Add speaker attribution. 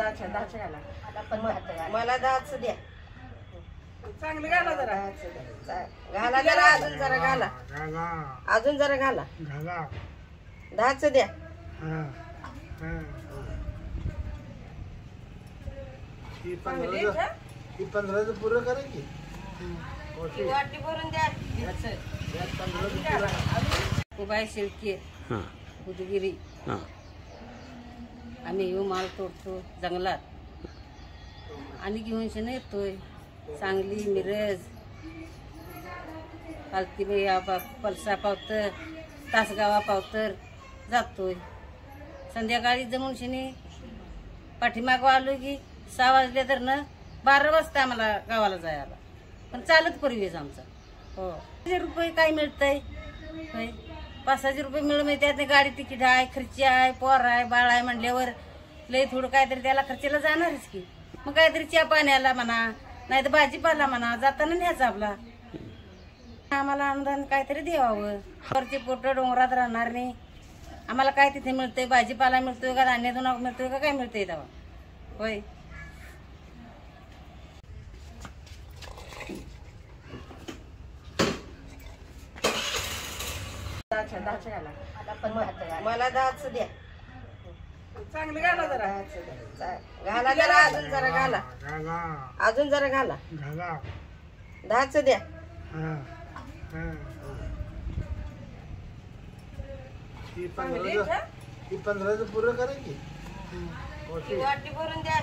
Speaker 1: दहाच्या दहाच्या घाला
Speaker 2: मला पण भात घाल.
Speaker 3: मला दहाच द्या.
Speaker 1: चांगलं घाला जरा.
Speaker 3: दहाच द्या. चा- घाला जरा अजून जरा घाला.
Speaker 4: घाला.
Speaker 3: अजून जरा घाला.
Speaker 4: घाला.
Speaker 3: दहाच द्या.
Speaker 4: हा. हा. ही
Speaker 1: चांगली
Speaker 4: पंधराचं
Speaker 1: का?
Speaker 4: ही पंधराचं पुरं करा की.
Speaker 3: ती वाटी भरून द्या.
Speaker 2: उभाय शिळकी
Speaker 5: हां.
Speaker 2: उदगिरी
Speaker 5: हां.
Speaker 2: आम्ही येऊ माल तोडतो जंगलात. आणि घेऊन शेण येतोय. सांगली मिरज. पालती पलसा पावतर तासगावा पावतर जातोय. संध्याकाळी जमून शेणी पाठीमागं आलो की सहा वाजले तर ना बारा वाजता आम्हाला गावाला जायला. पण चालत पूर्वीच आमचं. हो. रुपये काय मिळतंय? पाचशे पाच सहाशे रुपये मिळून मिळतात गाडी तिकीट आहे खर्ची आहे पोर आहे बाळ आहे म्हणल्यावर लय थोडं काहीतरी त्याला खर्चीला जाणारच की. मग काहीतरी चहा पाण्याला म्हणा नाही तर भाजीपाला म्हणा जाताना न्यायचा आपला. आम्हाला अनुदान काहीतरी द्यावं. वरचे पोट डोंगरात राहणार नाही. आम्हाला काय तिथे मिळतंय? भाजीपाला मिळतोय का? धान्य धुना मिळतोय का? काय मिळतंय तेव्हा? होय.
Speaker 1: दहाच्या दहाच्या घाला
Speaker 2: मला
Speaker 3: दहाच द्या.
Speaker 1: चांगलं घाला जरा.
Speaker 3: दहाच घाला जरा अजून जरा घाला. अजून जरा घाला. दहाच द्या.
Speaker 4: पंधराचं पंधराचं पुरं करा की.
Speaker 3: वाटी भरून द्या.